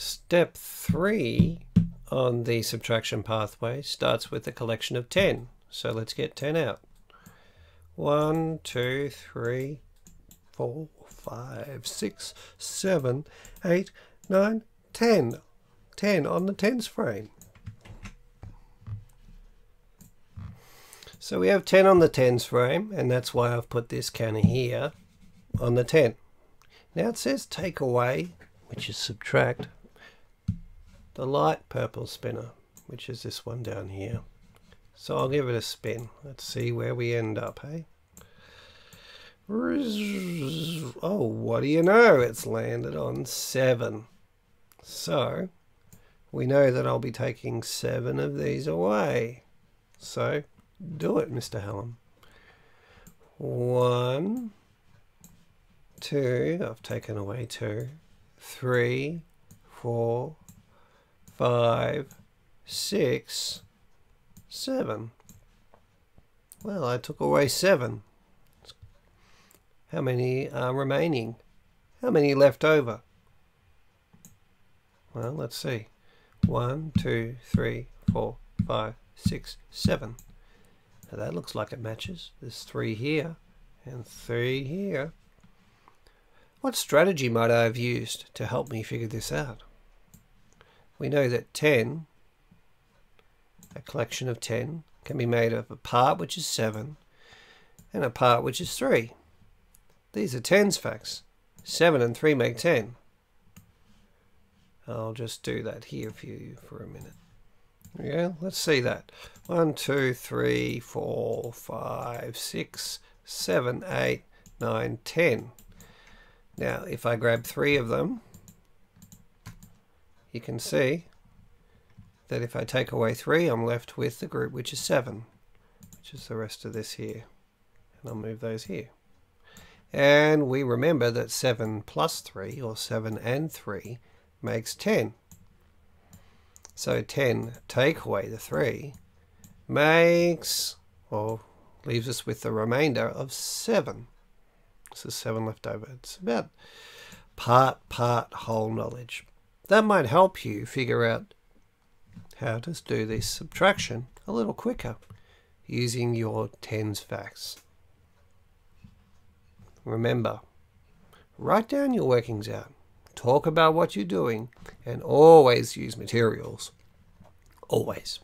Step 3 on the subtraction pathway starts with a collection of 10. So let's get 10 out. 1, 2, 3, 4, 5, 6, 7, 8, 9, 10. 10 on the tens frame. So we have 10 on the tens frame, and that's why I've put this counter here on the 10. Now it says take away, which is subtract, the light purple spinner, which is this one down here. So I'll give it a spin. Let's see where we end up, hey? Oh, what do you know? It's landed on 7. So, we know that I'll be taking 7 of these away. So, do it, Mr. Hallam. One, two, I've taken away two, three, four, five, six, seven. Well, I took away seven. How many are remaining? How many left over? Well, let's see. One, two, three, four, five, six, seven. Now that looks like it matches. There's three here and three here. What strategy might I have used to help me figure this out? We know that 10, a collection of 10, can be made of a part which is 7 and a part which is 3. These are tens facts. 7 and 3 make 10. I'll just do that here for you for a minute. Yeah, let's see that. 1, 2, 3, 4, 5, 6, 7, 8, 9, 10. Now, if I grab three of them, you can see that if I take away 3 I'm left with the group which is 7 which is the rest of this here. And I'll move those here. And we remember that 7 plus 3 or 7 and 3 makes 10 so 10 take away the 3 makes or leaves us with the remainder of 7 so 7 left over. It's about part part whole knowledge that might help you figure out how to do this subtraction a little quicker using your tens facts. Remember, write down your workings out, talk about what you're doing, and always use materials. Always.